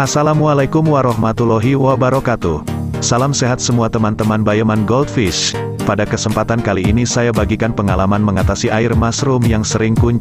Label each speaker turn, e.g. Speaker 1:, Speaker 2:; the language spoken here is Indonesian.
Speaker 1: Assalamualaikum warahmatullahi wabarakatuh. Salam sehat semua teman-teman Bayaman Goldfish. Pada kesempatan kali ini saya bagikan pengalaman mengatasi air mushroom yang sering kunci